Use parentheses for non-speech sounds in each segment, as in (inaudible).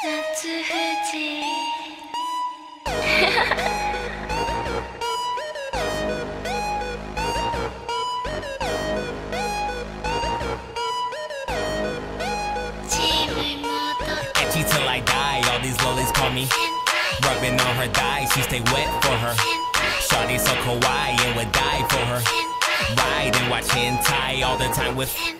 till (laughs) I die, all these lollies call me. Rubbing on her thigh, she stay wet for her. Shawty so kawaii and would die for her. Ride and watch hentai all the time with.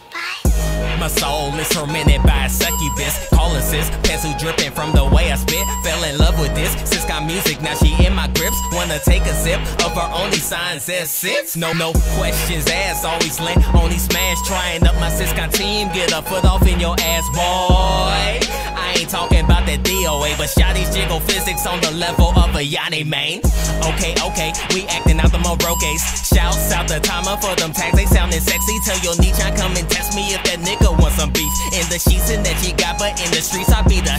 My soul is tormented by a succubus. Calling sis, pencil dripping from the way I spit. Fell in love with this. Sis got music, now she in my grips. Wanna take a sip of her only sign says sits. No, no questions asked. Always land, only smash. Trying up my sis got team. Get a foot off in your ass, boy. I ain't talking about that DOA, but shotties jiggle physics on the level of a Yanni main. Okay, okay, we acting out the Morokes. Shouts out the timer for them tags, they sounding sexy. Tell your niche I come and test me if that nigga the sheets and that you got, but in the streets I be the.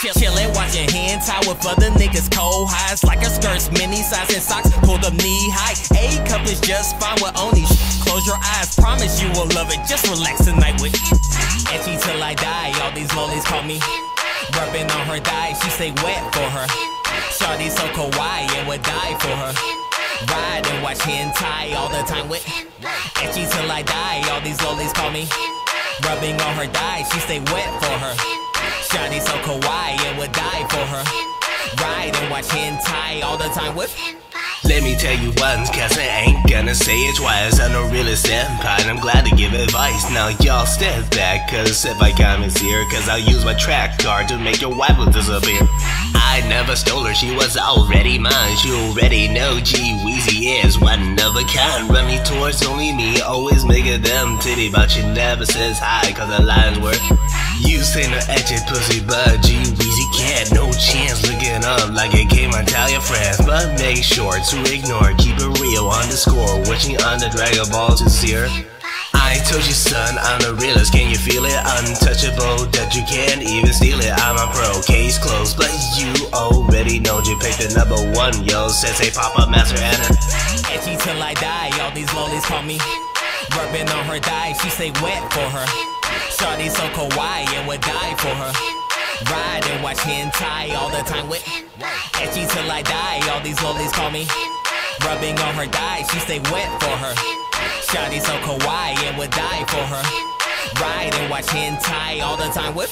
Chill, chillin', watching hentai with other niggas cold highs like her skirts, mini size and socks pulled up knee high. A cup is just fine with only. Close your eyes, promise you will love it. Just relax tonight with. Ecchi till I die, all these lollies call me. Rubbing on her thigh, she stay wet for her. Shawty so kawaii and would die for her. Ride and watch hentai all the time with. Ecchi till I die, all these lollies call me. Rubbing on her thighs, she stay wet for her. Shawty so kawaii and would die for her. Ride and watch hentai all the time with. Let me tell you once, cause I ain't gonna say it twice. I'm no really senpai, and I'm glad to give advice. Now y'all step back, cause if I come comments here, cause I'll use my track card to make your wife disappear. I never stole her, she was already mine. She already know G Wheezy is one of a kind. Running towards only me, always a dumb titty, but she never says hi, cause the lines were. You say no etched pussy, but G Wheezy can't, no chance looking up like it came on tell your friends. But make sure to ignore, keep it real underscore, on the Dragon Ball sincere. I told you, son, I'm the realest. Can you feel it? Untouchable, that you can't even steal it. I'm a pro, you already know you picked the number one, yo. Sensei, Papa, Master, her. Ecchi till I die, all these lollies call me. Rubbing on her thigh, she stay wet for her. Shawty so kawaii and would die for her. Ride and watch hentai all the time with. Ecchi till I die, all these lollies call me. Rubbing on her thigh, she stay wet for her. Shawty so kawaii and would die for her. Ride and watch hentai all the time with.